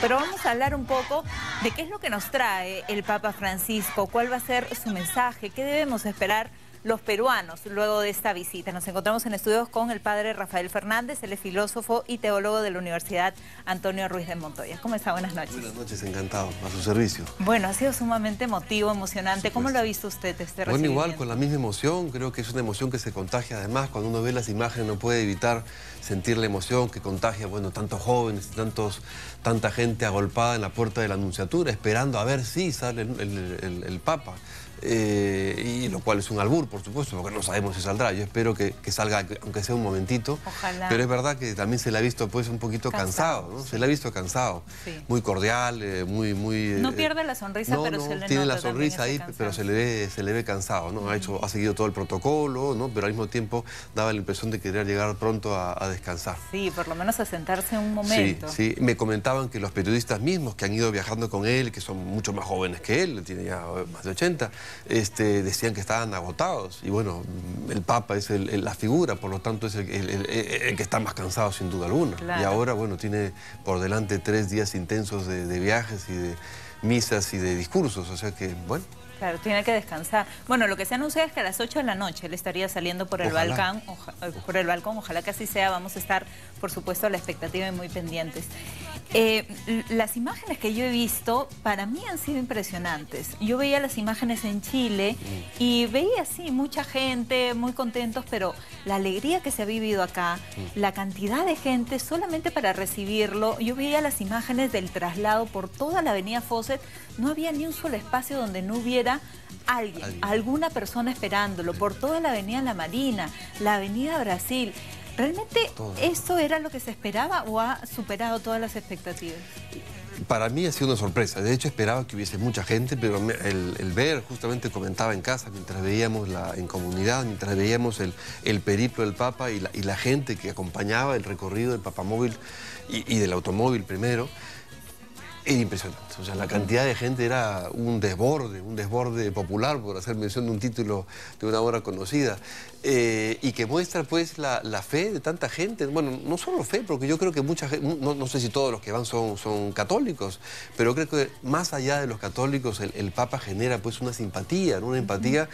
Pero vamos a hablar un poco de qué es lo que nos trae el Papa Francisco, cuál va a ser su mensaje, qué debemos esperar los peruanos luego de esta visita. Nos encontramos en estudios con el padre Rafael Fernández, él es filósofo y teólogo de la Universidad Antonio Ruiz de Montoya. ¿Cómo está? Buenas noches. Buenas noches, encantado, a su servicio. Bueno, ha sido sumamente emotivo, emocionante. ¿Cómo lo ha visto usted este Bueno, igual, con la misma emoción, creo que es una emoción que se contagia. Además, cuando uno ve las imágenes no puede evitar sentir la emoción que contagia, bueno, tantos jóvenes, tantos, tanta gente agolpada en la puerta de la Anunciatura, esperando a ver si sale el Papa. Eh, y lo cual es un albur, por supuesto, porque no sabemos si saldrá. Yo espero que, salga, aunque sea un momentito. Ojalá. Pero es verdad que también se le ha visto pues un poquito cansado, ¿no? Se le ha visto cansado. Muy cordial, eh, muy... muy no eh, pierde la sonrisa, pero se le tiene la sonrisa ahí, pero se le ve, se le ve cansado, ¿no? Ha, hecho, ha seguido todo el protocolo, ¿no? Pero al mismo tiempo daba la impresión de querer llegar pronto a, descansar. Sí, por lo menos a sentarse un momento. Sí, sí. Me comentaban que los periodistas mismos que han ido viajando con él, que son mucho más jóvenes que él, tiene ya más de 80, este, decían que estaban agotados. Y bueno, el Papa es la figura, por lo tanto es el, que está más cansado sin duda alguna. Y ahora, bueno, tiene por delante tres días intensos de viajes y de misas y de discursos. O sea que, bueno, Claro, tiene que descansar. Bueno, lo que se anuncia es que a las 8 de la noche él estaría saliendo por el balcón, eh, por el balcón, ojalá que así sea, vamos a estar, por supuesto, a la expectativa y muy pendientes. Eh, las imágenes que yo he visto, para mí han sido impresionantes. Yo veía las imágenes en Chile y veía, sí, mucha gente, muy contentos, pero la alegría que se ha vivido acá, la cantidad de gente solamente para recibirlo, yo veía las imágenes del traslado por toda la avenida Fawcett, no había ni un solo espacio donde no hubiera alguien, alguna persona esperándolo por toda la avenida La Marina, la avenida Brasil. ¿Realmente esto era lo que se esperaba o ha superado todas las expectativas? Para mí ha sido una sorpresa. De hecho, esperaba que hubiese mucha gente, pero el, ver, justamente comentaba en casa, mientras veíamos la, en comunidad, mientras veíamos el, el periplo del Papa y la, gente que acompañaba el recorrido del Papamóvil y, y del automóvil primero, era impresionante. O sea, la cantidad de gente era un desborde, un desborde popular, por hacer mención de un título de una obra conocida, eh, y que muestra pues la, fe de tanta gente. Bueno, no solo fe, porque yo creo que mucha gente, no, sé si todos los que van son, son católicos, pero creo que más allá de los católicos, el, Papa genera pues una simpatía, una empatía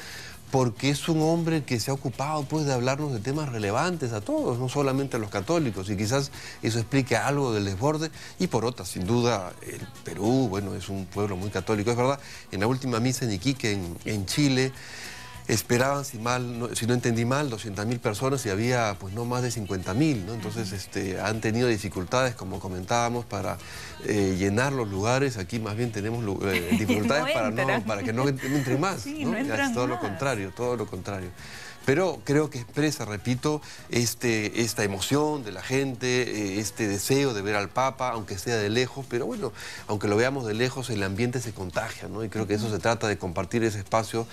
porque es un hombre que se ha ocupado pues, de hablarnos de temas relevantes a todos, no solamente a los católicos, y quizás eso explique algo del desborde, y por otra, sin duda, el Perú, bueno, es un pueblo muy católico, es verdad, en la última misa en Iquique, en Chile, esperaban, si, mal, no, si no entendí mal, 200.000 personas y había pues no más de 50.000, ¿no? Entonces este, han tenido dificultades, como comentábamos, para eh, llenar los lugares. Aquí más bien tenemos eh, dificultades para, no, para que no entre más, ¿no? todo lo contrario, todo lo contrario. Pero creo que expresa, repito, este, esta emoción de la gente, eh, este deseo de ver al Papa, aunque sea de lejos, pero bueno, aunque lo veamos de lejos, el ambiente se contagia, ¿no? Y creo que eso se trata de compartir ese espacio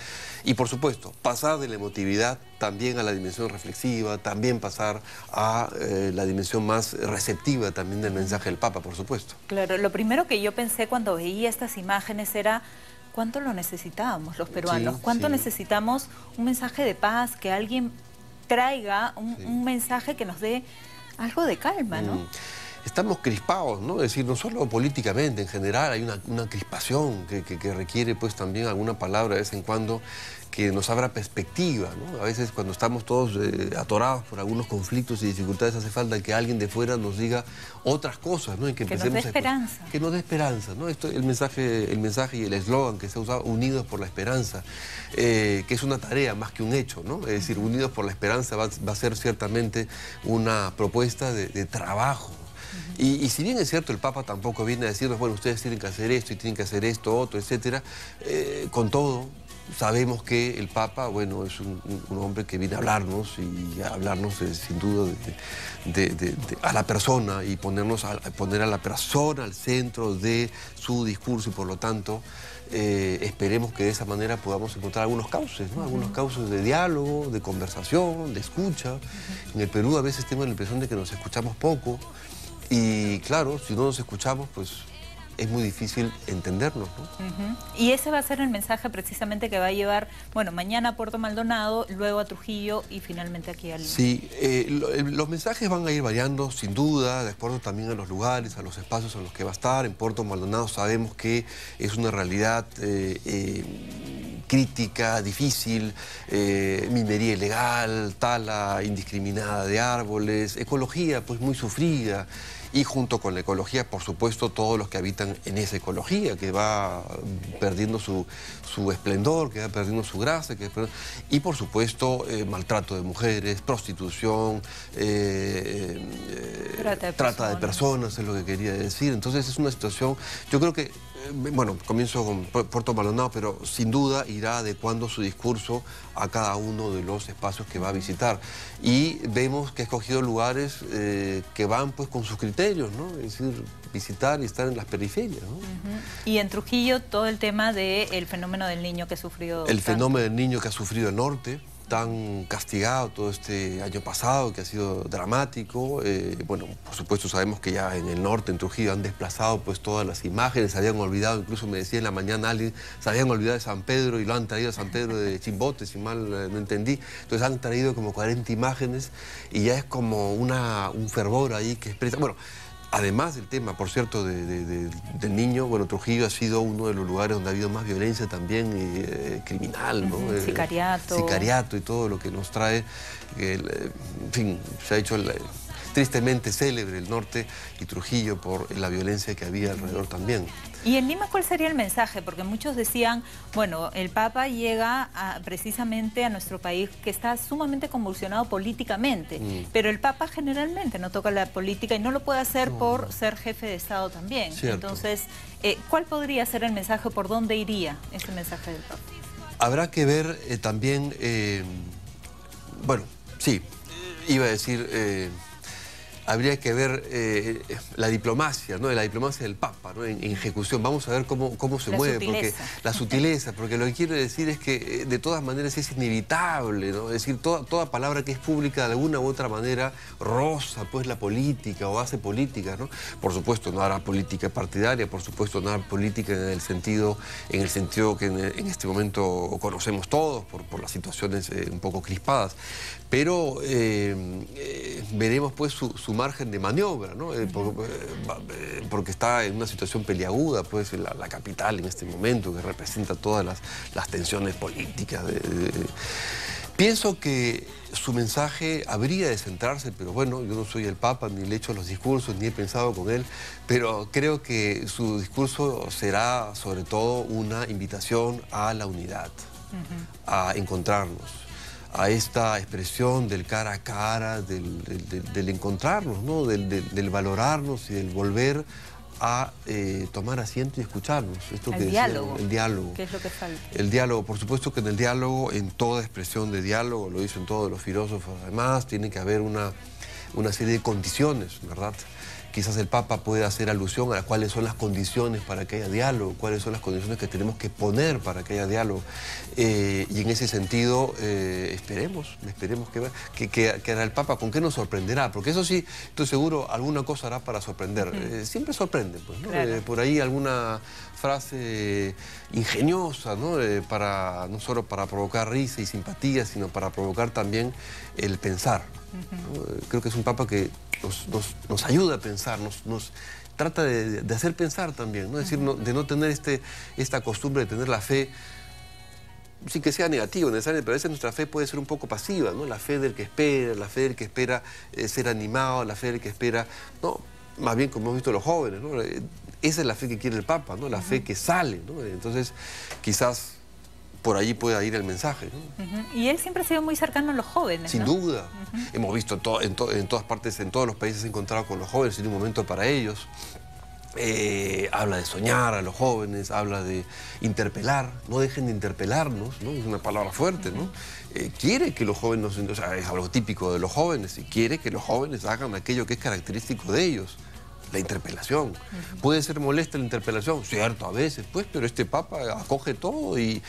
y, por supuesto, pasar de la emotividad también a la dimensión reflexiva, también pasar a eh, la dimensión más receptiva también del mensaje del Papa, por supuesto. Claro, lo primero que yo pensé cuando veía estas imágenes era cuánto lo necesitábamos los peruanos, cuánto necesitamos un mensaje de paz, que alguien traiga un, mensaje que nos dé algo de calma, ¿no? Mm. Estamos crispados, ¿no? Es decir, no solo políticamente, en general hay una, crispación que, que, requiere pues también alguna palabra de vez en cuando que nos abra perspectiva. ¿no? A veces cuando estamos todos eh, atorados por algunos conflictos y dificultades hace falta que alguien de fuera nos diga otras cosas, ¿no? que, nos dé esperanza. Que nos dé esperanza, ¿no? Esto, el, mensaje, el mensaje y el eslogan que se ha usado, Unidos por la Esperanza, eh, que es una tarea más que un hecho, ¿no? Es decir, Unidos por la Esperanza va, a ser ciertamente una propuesta de, trabajo, y, si bien es cierto, el Papa tampoco viene a decirnos, bueno, ustedes tienen que hacer esto y tienen que hacer esto, otro, etcétera, eh, con todo, Sabemos que el Papa, bueno, es un, hombre que viene a hablarnos y a hablarnos sin duda a la persona y ponernos a, poner a la persona al centro de su discurso y por lo tanto eh, esperemos que de esa manera podamos encontrar algunos cauces, ¿no? algunos cauces de diálogo, de conversación, de escucha. En el Perú a veces tengo la impresión de que nos escuchamos poco y claro, si no nos escuchamos, pues es muy difícil entendernos. Y ese va a ser el mensaje precisamente que va a llevar, bueno, mañana a Puerto Maldonado, luego a Trujillo y finalmente aquí a Lima. Sí, eh, los mensajes van a ir variando sin duda, de acuerdo también a los lugares, a los espacios en los que va a estar. En Puerto Maldonado sabemos que es una realidad eh, eh, crítica, difícil, minería ilegal, tala indiscriminada de árboles, ecología pues muy sufrida y junto con la ecología, por supuesto, todos los que habitan en esa ecología, que va perdiendo su, esplendor, que va perdiendo su grasa, que, y por supuesto, eh, maltrato de mujeres, prostitución, eh, eh, trata, de, personas, es lo que quería decir. Entonces es una situación, yo creo que bueno, comienzo con Puerto Maldonado, pero sin duda irá adecuando su discurso a cada uno de los espacios que va a visitar. Y vemos que ha escogido lugares eh, que van pues con sus criterios, ¿no? Es decir, visitar y estar en las periferias, ¿no? Y en Trujillo todo el tema del fenómeno del niño que ha sufrido... El fenómeno del niño que ha sufrido el norte, tan castigado todo este año pasado, que ha sido dramático. Eh, bueno, por supuesto sabemos que ya en el norte, en Trujillo, han desplazado pues todas las imágenes, se habían olvidado, incluso me decía en la mañana alguien, se habían olvidado de San Pedro y lo han traído a San Pedro de Chimbote, si mal eh, no entendí. Entonces han traído como 40 imágenes y ya es como una, un fervor ahí que expresa... Bueno, Además del tema, por cierto, del niño, bueno, Trujillo ha sido uno de los lugares donde ha habido más violencia también eh, criminal, ¿no? Eh, sicariato. sicariato y todo lo que nos trae, en fin, se ha hecho tristemente célebre el norte y Trujillo por la violencia que había alrededor también. ¿Y en Lima cuál sería el mensaje? Porque muchos decían, bueno, el Papa llega precisamente a nuestro país que está sumamente convulsionado políticamente, mm. pero el Papa generalmente no toca la política y no lo puede hacer por ser jefe de Estado también. Entonces, eh, ¿cuál podría ser el mensaje, por dónde iría ese mensaje del Papa? Habrá que ver eh, también, eh, bueno, sí, iba a decir habría que ver eh, la diplomacia, ¿no? la diplomacia del Papa ¿no? en, ejecución. Vamos a ver cómo, cómo se mueve, porque la sutileza, porque lo que quiero decir es que eh, de todas maneras es inevitable, ¿no? es decir, toda, toda palabra que es pública de alguna u otra manera roza pues la política o hace política. ¿no? Por supuesto no hará política partidaria, por supuesto no hará política en el sentido, en el sentido que en, este momento conocemos todos por, por las situaciones eh, un poco crispadas, pero veremos pues su margen de maniobra, ¿no? Eh, eh, porque, está en una situación peliaguda, pues la, la, capital en este momento, que representa todas las, tensiones políticas. Pienso que su mensaje habría de centrarse, pero bueno, yo no soy el Papa, ni le he hecho los discursos, ni he pensado con él, pero creo que su discurso será sobre todo una invitación a la unidad, a encontrarnos a esta expresión del cara a cara, del, encontrarnos, ¿no? del, valorarnos y del volver a eh, tomar asiento y escucharnos. Esto el diálogo. el diálogo. ¿Qué es lo que falta? El diálogo, por supuesto que en el diálogo, en toda expresión de diálogo, lo dicen todos los filósofos además, tiene que haber una, una serie de condiciones, ¿verdad? Quizás el Papa puede hacer alusión a cuáles son las condiciones para que haya diálogo, cuáles son las condiciones que tenemos que poner para que haya diálogo. Eh, y en ese sentido, eh, esperemos, esperemos que, que, hará el Papa, ¿con qué nos sorprenderá? Porque eso sí, estoy seguro, alguna cosa hará para sorprender. Eh, siempre sorprende, pues, ¿no? por ahí alguna frase ingeniosa, ¿no? para, no solo para provocar risa y simpatía, sino para provocar también el pensar. Creo que es un Papa que nos, ayuda a pensar, nos, trata de, hacer pensar también, ¿no? Es decir, de no tener este, esta costumbre de tener la fe sin que sea negativo necesariamente, pero a veces nuestra fe puede ser un poco pasiva, ¿no? La fe del que espera, la fe del que espera eh, ser animado, la fe del que espera, no, más bien como hemos visto los jóvenes, ¿no? Eh, esa es la fe que quiere el Papa, ¿no? La fe que sale, ¿no? Entonces, quizás por allí pueda ir el mensaje. Y él siempre ha sido muy cercano a los jóvenes. Sin duda. Hemos visto en, todas partes, en todos los países, se encontrado con los jóvenes, en un momento para ellos. Eh, habla de soñar a los jóvenes, habla de interpelar, no dejen de interpelarnos, ¿no? es una palabra fuerte, ¿no? Eh, quiere que los jóvenes, o sea, es algo típico de los jóvenes, y quiere que los jóvenes hagan aquello que es característico de ellos, la interpelación. Puede ser molesta la interpelación, cierto, a veces, pues, pero este Papa acoge todo y,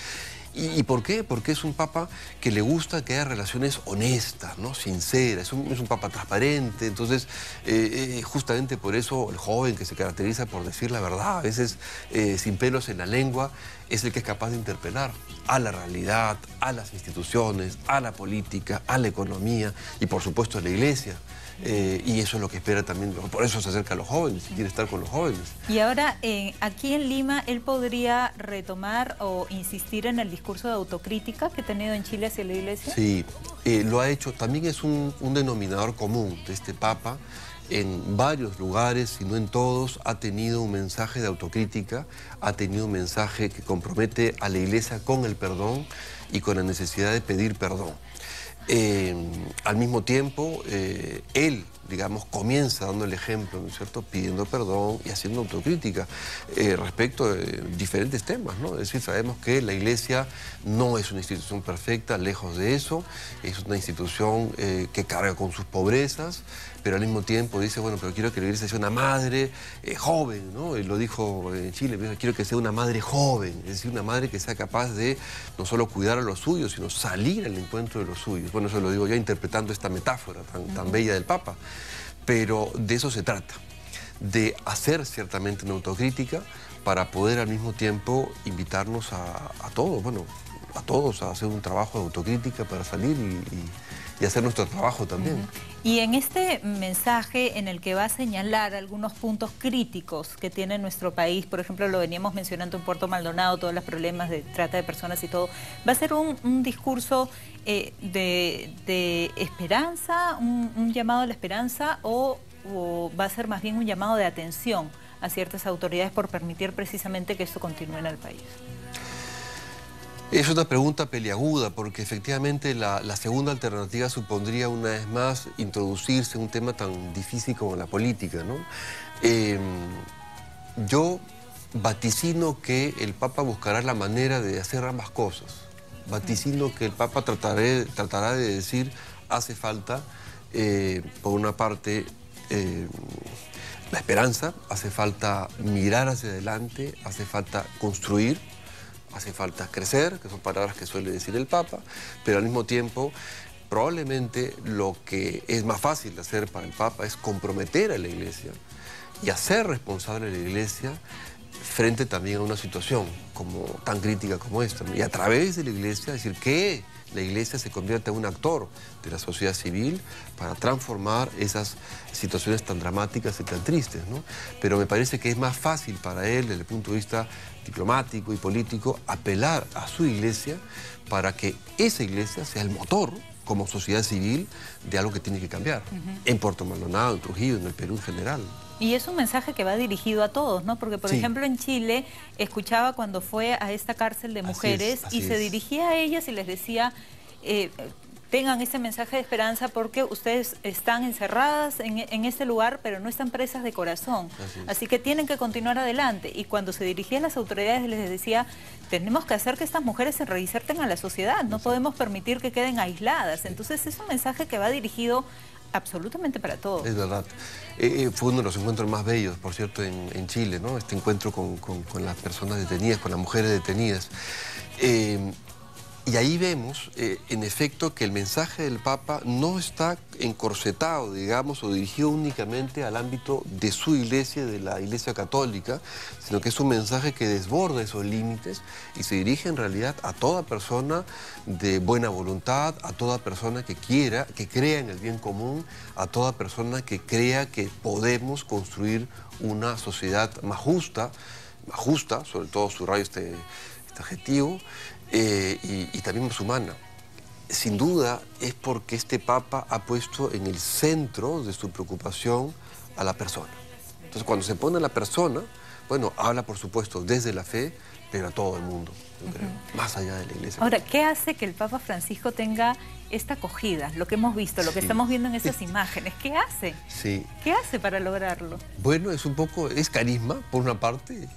¿Y, por qué? Porque es un papa que le gusta que haya relaciones honestas, ¿no? sinceras, es un, papa transparente, entonces eh, eh, justamente por eso el joven que se caracteriza por decir la verdad, a veces eh, sin pelos en la lengua, es el que es capaz de interpelar a la realidad, a las instituciones, a la política, a la economía y por supuesto a la iglesia. Eh, y eso es lo que espera también, por eso se acerca a los jóvenes, y quiere estar con los jóvenes. Y ahora, eh, aquí en Lima, ¿él podría retomar o insistir en el discurso de autocrítica que ha tenido en Chile hacia la Iglesia? Sí, eh, lo ha hecho, también es un, un denominador común de este Papa, en varios lugares, si no en todos, ha tenido un mensaje de autocrítica, ha tenido un mensaje que compromete a la Iglesia con el perdón y con la necesidad de pedir perdón. Eh, al mismo tiempo, eh, él, digamos, comienza dando el ejemplo, ¿no es cierto?, pidiendo perdón y haciendo autocrítica eh, respecto de diferentes temas, ¿no? Es decir, sabemos que la Iglesia no es una institución perfecta, lejos de eso, es una institución que carga con sus pobrezas, pero al mismo tiempo dice, bueno, pero quiero que la iglesia sea una madre eh, joven, ¿no? Él lo dijo en Chile, quiero que sea una madre joven, es decir, una madre que sea capaz de no solo cuidar a los suyos, sino salir al encuentro de los suyos. Bueno, eso lo digo yo interpretando esta metáfora tan, tan bella del Papa, pero de eso se trata, de hacer ciertamente una autocrítica para poder al mismo tiempo invitarnos a, todos, bueno, a todos a hacer un trabajo de autocrítica para salir y hacer nuestro trabajo también. Y en este mensaje en el que va a señalar algunos puntos críticos que tiene nuestro país, por ejemplo, lo veníamos mencionando en Puerto Maldonado, todos los problemas de trata de personas y todo, ¿va a ser un, discurso eh, de, esperanza, un, llamado a la esperanza o va a ser más bien un llamado de atención a ciertas autoridades por permitir precisamente que esto continúe en el país? Es una pregunta peliaguda porque efectivamente la, segunda alternativa supondría una vez más introducirse un tema tan difícil como la política. Em, yo vaticino que el Papa buscará la manera de hacer ambas cosas. Vaticino que el Papa tratará de decir hace falta, eh, por una parte, em, la esperanza, hace falta mirar hacia adelante, hace falta construir hace falta crecer, que son palabras que suele decir el Papa, pero al mismo tiempo probablemente lo que es más fácil de hacer para el Papa es comprometer a la Iglesia y hacer responsable a la Iglesia frente también a una situación como, tan crítica como esta. Y a través de la Iglesia decir que la Iglesia se convierta en un actor de la sociedad civil para transformar esas situaciones tan dramáticas y tan tristes. ¿no? Pero me parece que es más fácil para él, desde el punto de vista diplomático y político, apelar a su Iglesia para que esa Iglesia sea el motor como sociedad civil de algo que tiene que cambiar. En Puerto Maldonado, en Trujillo, en el Perú en general. Y es un mensaje que va dirigido a todos, ¿no? Porque, por ejemplo, en Chile escuchaba cuando fue a esta cárcel de mujeres y se dirigía a ellas y les decía, eh, tengan ese mensaje de esperanza porque ustedes están encerradas en, en este lugar, pero no están presas de corazón. Así, que tienen que continuar adelante. Y cuando se dirigía a las autoridades les decía, tenemos que hacer que estas mujeres se reinserten a la sociedad, no podemos permitir que queden aisladas. Entonces es un mensaje que va dirigido absolutamente para todos. Es verdad. Eh, eh, fue uno de los encuentros más bellos, por cierto, en, Chile, ¿no? Este encuentro con, las personas detenidas, con las mujeres detenidas. Eh, y ahí vemos, eh, en efecto, que el mensaje del Papa no está encorsetado, digamos, o dirigido únicamente al ámbito de su iglesia, de la iglesia católica, sino que es un mensaje que desborda esos límites y se dirige en realidad a toda persona de buena voluntad, a toda persona que quiera, que crea en el bien común, a toda persona que crea que podemos construir una sociedad más justa, más justa, sobre todo subrayo este, este adjetivo, eh, y, también musulmana. Sin duda es porque este Papa ha puesto en el centro de su preocupación a la persona. Entonces cuando se pone a la persona, bueno, habla por supuesto desde la fe, pero a todo el mundo, más allá de la iglesia. Ahora, ¿qué hace que el Papa Francisco tenga esta acogida? Lo que hemos visto, lo que estamos viendo en esas imágenes, ¿qué hace? Sí. ¿Qué hace para lograrlo? Bueno, es un poco, es carisma, por una parte,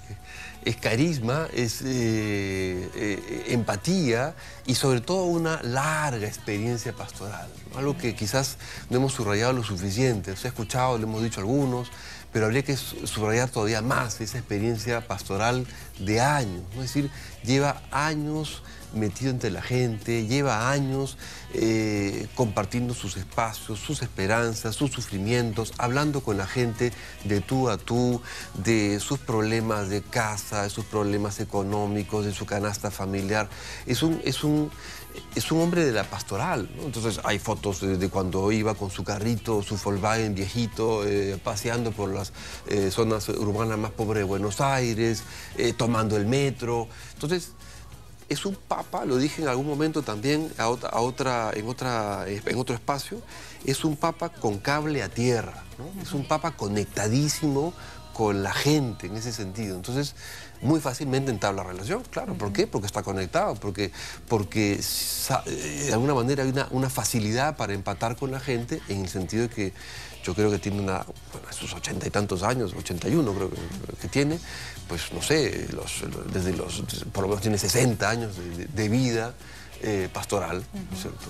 es carisma, es eh, eh, empatía y sobre todo una larga experiencia pastoral. Algo que quizás no hemos subrayado lo suficiente. Se ha escuchado, le hemos dicho algunos, pero habría que subrayar todavía más esa experiencia pastoral de años. Es decir, lleva años metido entre la gente, lleva años eh, compartiendo sus espacios, sus esperanzas, sus sufrimientos, hablando con la gente de tú a tú, de sus problemas de casa, de sus problemas económicos, de su canasta familiar. Es un, es un, es un hombre de la pastoral, Entonces hay fotos de, cuando iba con su carrito, su Volkswagen viejito, eh, paseando por las eh, zonas urbanas más pobres de Buenos Aires, tomando el metro. Entonces, es un papa, lo dije en algún momento también a otra, en, otra, en otro espacio, es un papa con cable a tierra, es un papa conectadísimo con la gente en ese sentido. Entonces, muy fácilmente entabla relación, claro. ¿Por qué? Porque está conectado, porque, porque eh, de alguna manera hay una, una facilidad para empatar con la gente en el sentido de que yo creo que tiene una, bueno, sus ochenta y tantos años, 81 creo que, tiene, pues no sé, desde los, por lo menos tiene 60 años de, vida eh, pastoral, cierto?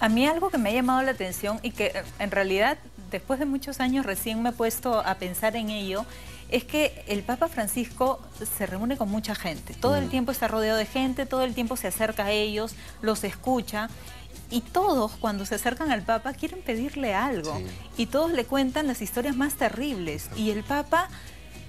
A mí algo que me ha llamado la atención y que en realidad después de muchos años recién me he puesto a pensar en ello, es que el Papa Francisco se reúne con mucha gente. Todo el mm. tiempo está rodeado de gente, todo el tiempo se acerca a ellos, los escucha y todos cuando se acercan al Papa quieren pedirle algo y todos le cuentan las historias más terribles y el Papa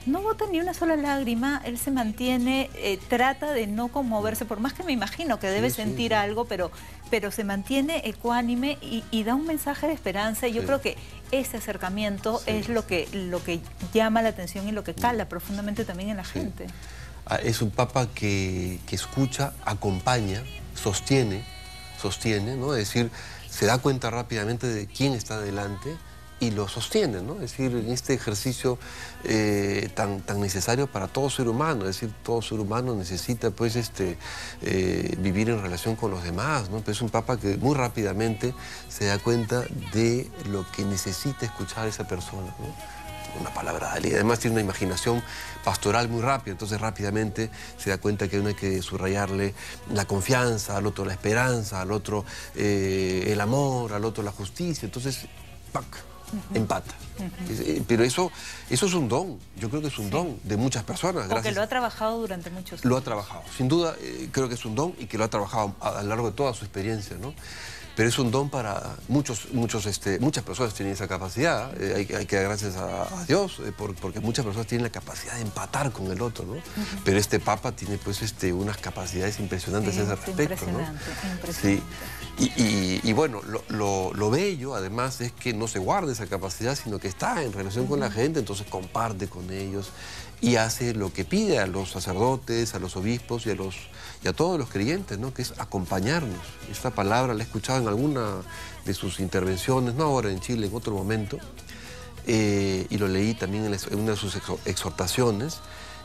no bota ni una sola lágrima, él se mantiene, eh, trata de no conmoverse, por más que me imagino que debe sentir algo, pero, pero se mantiene ecuánime y, da un mensaje de esperanza. Y yo creo que ese acercamiento es lo que, lo que llama la atención y lo que cala profundamente también en la gente. Ah, es un papa que, que escucha, acompaña, sostiene, sostiene, ¿no? Es decir, se da cuenta rápidamente de quién está delante y lo sostiene, ¿no? Es decir, en este ejercicio eh, tan, tan necesario para todo ser humano, es decir, todo ser humano necesita pues este, eh, vivir en relación con los demás, ¿no? Es un papa que muy rápidamente se da cuenta de lo que necesita escuchar esa persona, una palabra y además tiene una imaginación pastoral muy rápida, entonces rápidamente se da cuenta que uno hay que subrayarle la confianza, al otro la esperanza, al otro eh, el amor, al otro la justicia, entonces, ¡pac! Empata. Pero eso, eso es un don, yo creo que es un don de muchas personas. Porque lo ha trabajado durante muchos años. Lo ha trabajado, sin duda eh, creo que es un don y que lo ha trabajado a, a lo largo de toda su experiencia, ¿no? Pero es un don para muchos, muchos, este, muchas personas tienen esa capacidad, eh, hay, que dar gracias a, Dios, eh, porque muchas personas tienen la capacidad de empatar con el otro, ¿no? Pero este Papa tiene pues este, unas capacidades impresionantes en ese respecto, ¿no? Sí. Y, bueno, lo, lo, bello además es que no se guarda esa capacidad, sino que está en relación con la gente, entonces comparte con ellos y hace lo que pide a los sacerdotes, a los obispos y a, los, y a todos los creyentes, ¿no? que es acompañarnos. Esta palabra la he escuchado en alguna de sus intervenciones, no ahora en Chile, en otro momento, eh, y lo leí también en, una de sus exhortaciones,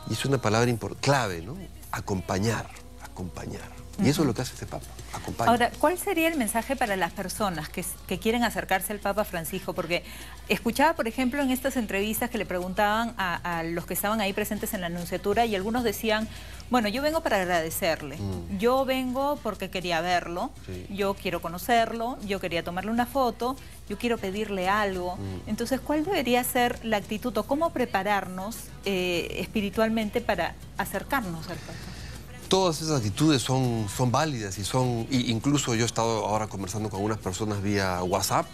y es una palabra clave, ¿no? acompañar, acompañar. Y eso es lo que hace este Papa, acompaña. Ahora, ¿cuál sería el mensaje para las personas que, quieren acercarse al Papa Francisco? Porque escuchaba, por ejemplo, en estas entrevistas que le preguntaban a, los que estaban ahí presentes en la anunciatura y algunos decían, bueno, yo vengo para agradecerle, mm. yo vengo porque quería verlo, yo quiero conocerlo, yo quería tomarle una foto, yo quiero pedirle algo. Mm. Entonces, ¿cuál debería ser la actitud o cómo prepararnos eh, espiritualmente para acercarnos al Papa? Todas esas actitudes son, son válidas y son, incluso yo he estado ahora conversando con algunas personas vía WhatsApp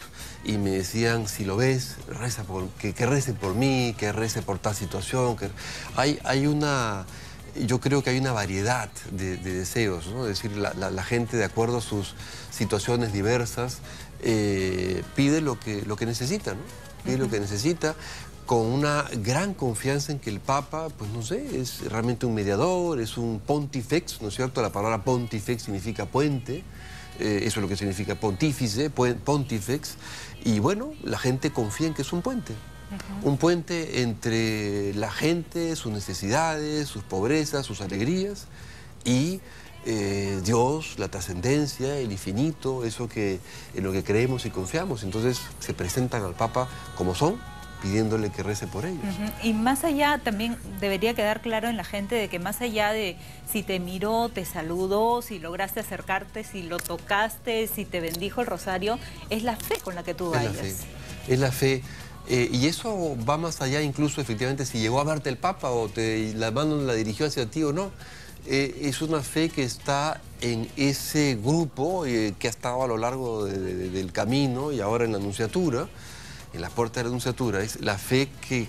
y me decían, si lo ves, reza por, que, que rece por mí, que rece por tal situación. Que... Hay, hay una, yo creo que hay una variedad de, deseos, ¿no? es decir, la, gente de acuerdo a sus situaciones diversas eh, pide lo que, lo que necesita, ¿no? pide lo que necesita con una gran confianza en que el Papa, pues no sé, es realmente un mediador, es un pontifex, ¿no es cierto? La palabra pontifex significa puente, eh, eso es lo que significa pontífice, pontifex, y bueno, la gente confía en que es un puente. Un puente entre la gente, sus necesidades, sus pobrezas, sus alegrías y eh, Dios, la trascendencia, el infinito, eso que, en lo que creemos y confiamos. Entonces se presentan al Papa como son, pidiéndole que rece por ellos. Y más allá, también debería quedar claro en la gente de que más allá de si te miró, te saludó, si lograste acercarte, si lo tocaste, si te bendijo el rosario, es la fe con la que tú vayas. Es la fe. Eh, y eso va más allá incluso efectivamente si llegó a verte el Papa o te, la mano la dirigió hacia ti o no. eh, es una fe que está en ese grupo eh, que ha estado a lo largo del camino y ahora en la Anunciatura, en la puerta de la Anunciatura, es la fe que,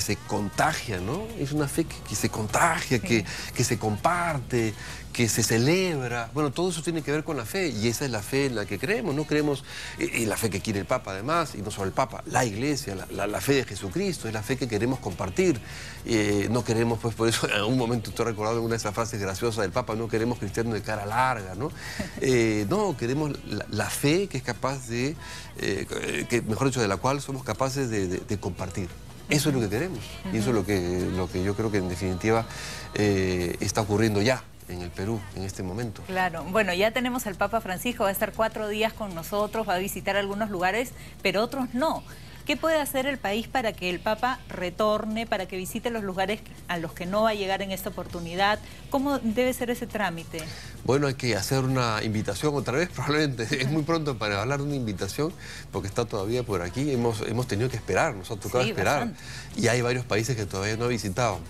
se contagia, ¿no? Es una fe que, se contagia, que, que se comparte, que se celebra. Bueno, todo eso tiene que ver con la fe y esa es la fe en la que creemos. No creemos en la fe que quiere el Papa además, y no solo el Papa, la Iglesia, la, fe de Jesucristo, es la fe que queremos compartir. Eh, no queremos, pues por eso en algún momento estoy recordando una de esas frases graciosas del Papa, no queremos cristianos de cara larga, ¿no? Eh, no, queremos la, fe que es capaz de, eh, que, mejor dicho, de la cual somos capaces de, compartir. Eso es lo que queremos y eso es lo que, lo que yo creo que en definitiva está ocurriendo ya en el Perú en este momento. Claro, bueno, ya tenemos al Papa Francisco, va a estar cuatro días con nosotros, va a visitar algunos lugares, pero otros no. ¿Qué puede hacer el país para que el Papa retorne, para que visite los lugares a los que no va a llegar en esta oportunidad? ¿Cómo debe ser ese trámite? Bueno, hay que hacer una invitación otra vez, probablemente es muy pronto para hablar de una invitación, porque está todavía por aquí, hemos, hemos tenido que esperar, nos ha tocado esperar. Y hay varios países que todavía no ha visitado.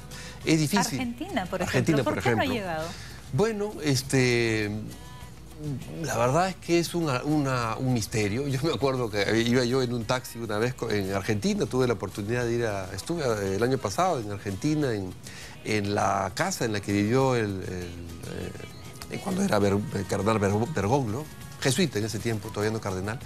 Es difícil. Argentina, por ejemplo. ¿Por, qué no ha llegado? Bueno, este... La verdad es que es un misterio. Yo me acuerdo que iba yo en un taxi una vez en Argentina, tuve la oportunidad de ir a... Estuve el año pasado en Argentina, en, la casa en la que vivió el, eh, cuando era el cardenal Bergoglio, jesuita en ese tiempo, todavía no cardenal.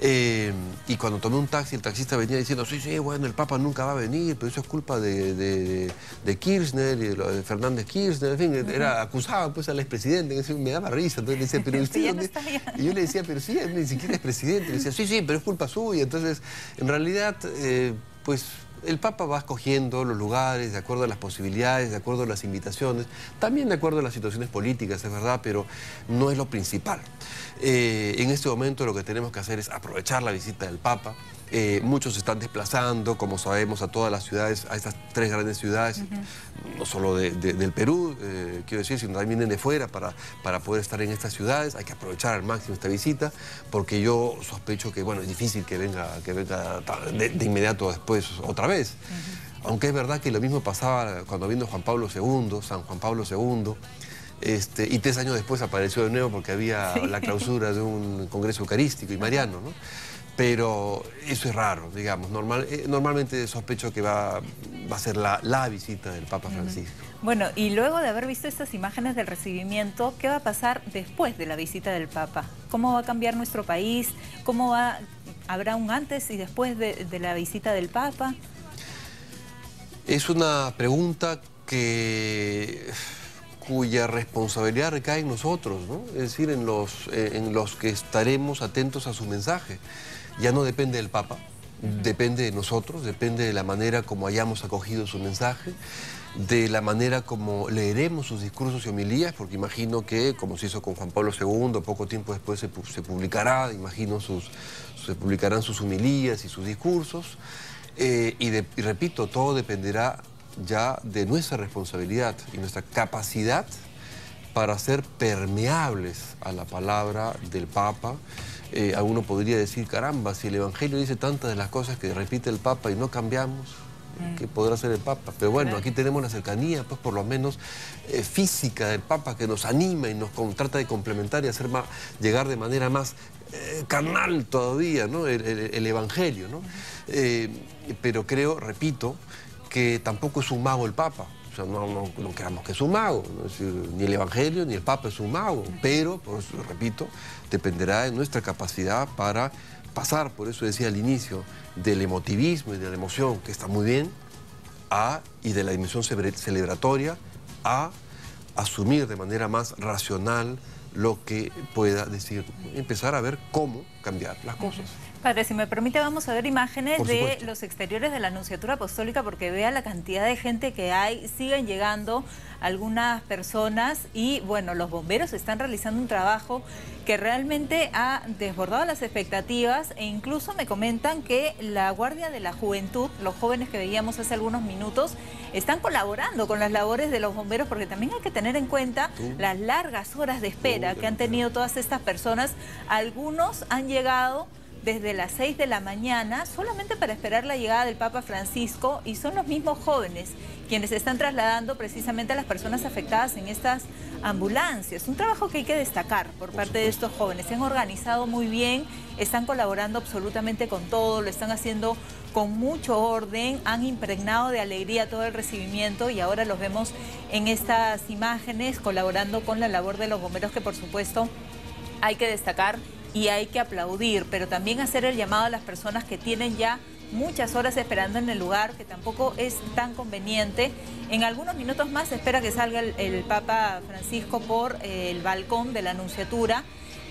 Eh, y cuando tomé un taxi, el taxista venía diciendo, sí, sí, bueno, el Papa nunca va a venir, pero eso es culpa de, Kirchner y de, Fernández Kirchner, en fin, era acusado pues al expresidente, me daba risa, entonces le decía, pero usted dónde... Y yo le decía, pero sí, él ni siquiera es presidente, le decía, sí, sí, pero es culpa suya, entonces, en realidad, eh, pues el Papa va escogiendo los lugares de acuerdo a las posibilidades, de acuerdo a las invitaciones, también de acuerdo a las situaciones políticas, es verdad, pero no es lo principal. Eh, en este momento lo que tenemos que hacer es aprovechar la visita del Papa, eh, muchos se están desplazando, como sabemos, a todas las ciudades, a estas tres grandes ciudades, no solo del Perú, eh, quiero decir, sino también vienen de fuera para, para poder estar en estas ciudades. Hay que aprovechar al máximo esta visita, porque yo sospecho que, bueno, es difícil que venga, que venga de, inmediato después otra vez. Aunque es verdad que lo mismo pasaba cuando vino Juan Pablo II, San Juan Pablo II, este, y tres años después apareció de nuevo porque había la clausura de un congreso eucarístico y mariano, ¿no? Pero eso es raro, digamos. Normal, eh, normalmente sospecho que va, a ser la, visita del Papa Francisco. Bueno, y luego de haber visto estas imágenes del recibimiento, ¿qué va a pasar después de la visita del Papa? ¿Cómo va a cambiar nuestro país? ¿Cómo va, habrá un antes y después de, de la visita del Papa? Es una pregunta que cuya responsabilidad recae en nosotros, ¿no? es decir, en los, eh, en los que estaremos atentos a su mensaje ya no depende del Papa, depende de nosotros, depende de la manera como hayamos acogido su mensaje, de la manera como leeremos sus discursos y homilías, porque imagino que, como se hizo con Juan Pablo II, poco tiempo después se, publicará, imagino sus, se publicarán sus homilías y sus discursos, eh, y, y repito, todo dependerá ya de nuestra responsabilidad y nuestra capacidad para ser permeables a la palabra del Papa, eh, alguno podría decir, caramba, si el Evangelio dice tantas de las cosas que repite el Papa y no cambiamos, mm. ¿qué podrá ser el Papa? Pero bueno, aquí tenemos la cercanía, pues por lo menos eh, física del Papa que nos anima y nos trata de complementar y hacer más, llegar de manera más eh, carnal todavía, ¿no? El, Evangelio, ¿no? pero creo, repito, que tampoco es un mago el Papa no, no, no creamos que es un mago, ni el Evangelio ni el Papa es un mago, pero, por eso repito, dependerá de nuestra capacidad para pasar, por eso decía al inicio, del emotivismo y de la emoción, que está muy bien, a, y de la dimensión celebratoria, a asumir de manera más racional lo que pueda decir, empezar a ver cómo cambiar las cosas. Padre, si me permite, vamos a ver imágenes de los exteriores de la Anunciatura Apostólica porque vea la cantidad de gente que hay, siguen llegando algunas personas y bueno, los bomberos están realizando un trabajo que realmente ha desbordado las expectativas e incluso me comentan que la Guardia de la Juventud, los jóvenes que veíamos hace algunos minutos, están colaborando con las labores de los bomberos porque también hay que tener en cuenta las largas horas de espera que han tenido todas estas personas. Algunos han llegado desde las 6 de la mañana solamente para esperar la llegada del Papa Francisco y son los mismos jóvenes quienes están trasladando precisamente a las personas afectadas en estas ambulancias. Un trabajo que hay que destacar por parte de estos jóvenes. Se han organizado muy bien, están colaborando absolutamente con todo, lo están haciendo con mucho orden, han impregnado de alegría todo el recibimiento y ahora los vemos en estas imágenes colaborando con la labor de los bomberos que por supuesto hay que destacar y hay que aplaudir, pero también hacer el llamado a las personas que tienen ya muchas horas esperando en el lugar, que tampoco es tan conveniente. En algunos minutos más se espera que salga el, Papa Francisco por eh, el balcón de la Anunciatura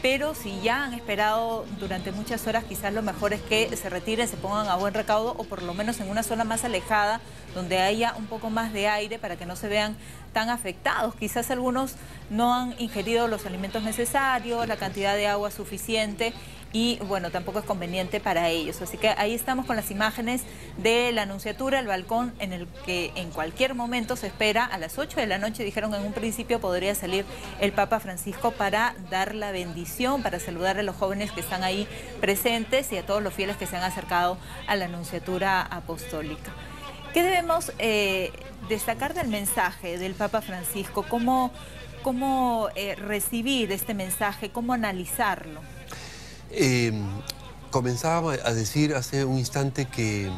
pero si ya han esperado durante muchas horas, quizás lo mejor es que se retiren, se pongan a buen recaudo o por lo menos en una zona más alejada, donde haya un poco más de aire para que no se vean tan afectados. Quizás algunos no han ingerido los alimentos necesarios, la cantidad de agua suficiente y bueno, tampoco es conveniente para ellos. Así que ahí estamos con las imágenes de la anunciatura, el balcón en el que en cualquier momento se espera, a las 8 de la noche dijeron en un principio podría salir el Papa Francisco para dar la bendición, para saludar a los jóvenes que están ahí presentes y a todos los fieles que se han acercado a la anunciatura apostólica. ¿Qué debemos eh, destacar del mensaje del Papa Francisco? ¿Cómo, cómo eh, recibir este mensaje? ¿Cómo analizarlo? Eh, comenzaba a decir hace un instante que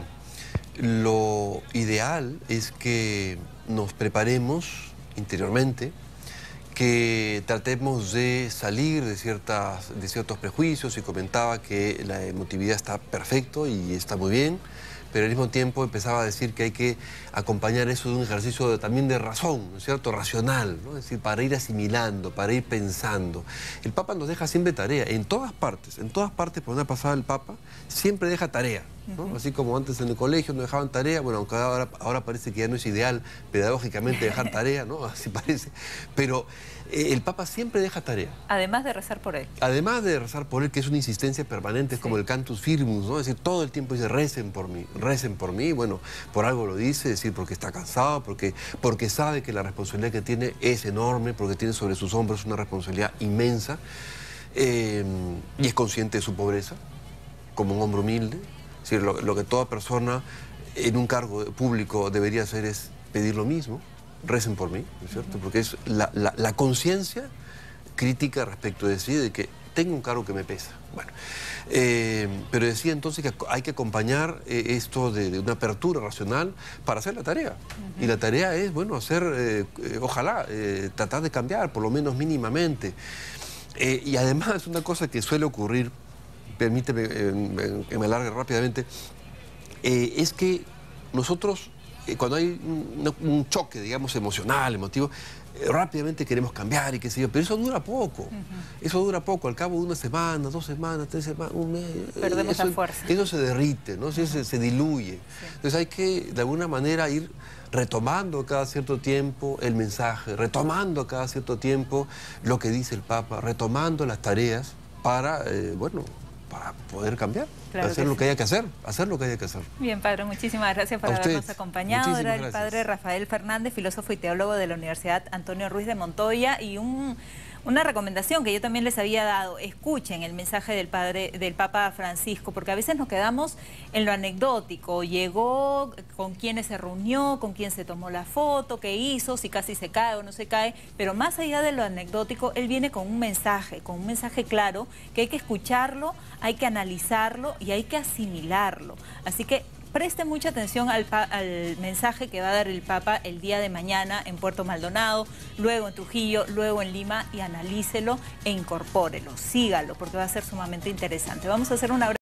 lo ideal es que nos preparemos interiormente, que tratemos de salir de, ciertas, de ciertos prejuicios y comentaba que la emotividad está perfecto y está muy bien, pero al mismo tiempo empezaba a decir que hay que acompañar eso de un ejercicio también de razón, ¿no es cierto?, racional, ¿no? es decir, para ir asimilando, para ir pensando. El Papa nos deja siempre tarea, en todas partes, en todas partes por donde ha pasado el Papa, siempre deja tarea. ¿No? Así como antes en el colegio no dejaban tarea, bueno, aunque ahora, ahora parece que ya no es ideal pedagógicamente dejar tarea, ¿no? Así parece, pero eh, el Papa siempre deja tarea. Además de rezar por él. Además de rezar por él, que es una insistencia permanente, es como el cantus firmus, ¿no? Es decir, todo el tiempo dice, recen por mí, recen por mí, bueno, por algo lo dice, es decir, porque está cansado, porque, porque sabe que la responsabilidad que tiene es enorme, porque tiene sobre sus hombros una responsabilidad inmensa, eh, y es consciente de su pobreza, como un hombre humilde, es decir, lo que toda persona en un cargo público debería hacer es pedir lo mismo, recen por mí, ¿no es cierto? Porque es la, conciencia crítica respecto de sí, de que tengo un cargo que me pesa. Bueno, eh, pero decía entonces que hay que acompañar eh, esto de, una apertura racional para hacer la tarea. Y la tarea es, bueno, hacer, eh, ojalá, tratar de cambiar, por lo menos mínimamente. y además, una cosa que suele ocurrir, permíteme que me alargue rápidamente, es que nosotros eh, cuando hay un, choque, digamos, emocional, emotivo, eh, rápidamente queremos cambiar y qué sé yo, pero eso dura poco. Eso dura poco, al cabo de una semana, dos semanas, tres semanas, un mes. Eh, Perdemos la fuerza. Eso se derrite, ¿no? se, se, diluye. Entonces hay que, de alguna manera, ir retomando cada cierto tiempo el mensaje, retomando cada cierto tiempo lo que dice el Papa, retomando las tareas para, bueno, para poder cambiar, hacer lo que haya que hacer, hacer lo que haya que hacer. Bien, padre, muchísimas gracias por habernos acompañado. Era el padre Rafael Fernández, filósofo y teólogo de la Universidad Antonio Ruiz de Montoya y un una recomendación que yo también les había dado, escuchen el mensaje del padre, del Papa Francisco, porque a veces nos quedamos en lo anecdótico, llegó, con quiénes se reunió, con quién se tomó la foto, qué hizo, si casi se cae o no se cae, pero más allá de lo anecdótico, él viene con un mensaje, con un mensaje claro, que hay que escucharlo, hay que analizarlo y hay que asimilarlo. Así que preste mucha atención al, mensaje que va a dar el Papa el día de mañana en Puerto Maldonado, luego en Trujillo, luego en Lima y analícelo e incorpórelo, sígalo porque va a ser sumamente interesante. Vamos a hacer una